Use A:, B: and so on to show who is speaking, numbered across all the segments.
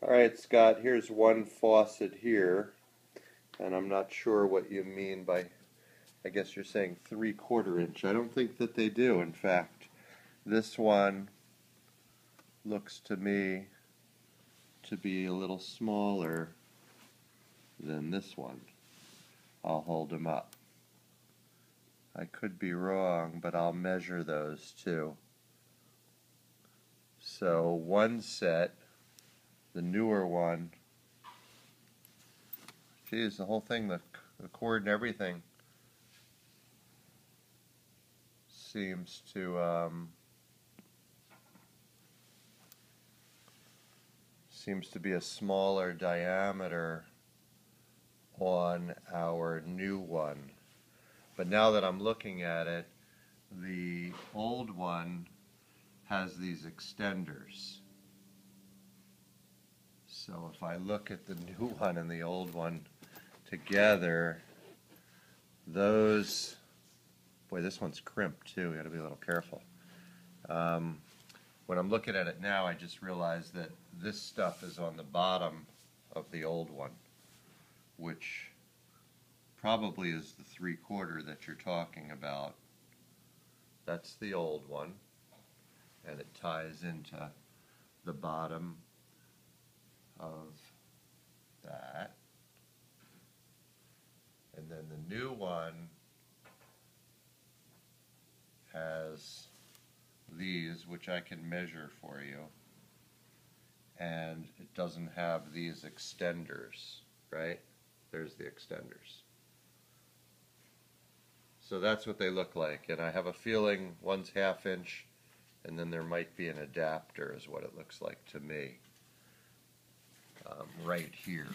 A: Alright Scott, here's one faucet here, and I'm not sure what you mean by, I guess you're saying three quarter inch. I don't think that they do, in fact. This one looks to me to be a little smaller than this one. I'll hold them up. I could be wrong, but I'll measure those too. So one set the newer one. Geez, the whole thing, the, the cord and everything seems to um, seems to be a smaller diameter on our new one. But now that I'm looking at it, the old one has these extenders. So if I look at the new one and the old one together, those, boy, this one's crimped too. You got to be a little careful. Um, when I'm looking at it now, I just realized that this stuff is on the bottom of the old one, which probably is the three quarter that you're talking about. That's the old one, and it ties into the bottom of that. And then the new one has these, which I can measure for you. And it doesn't have these extenders, right? There's the extenders. So that's what they look like. And I have a feeling one's half inch, and then there might be an adapter is what it looks like to me um, right here.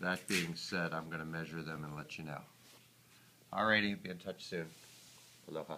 A: That being said, I'm going to measure them and let you know. Alrighty, be in touch soon. Aloha.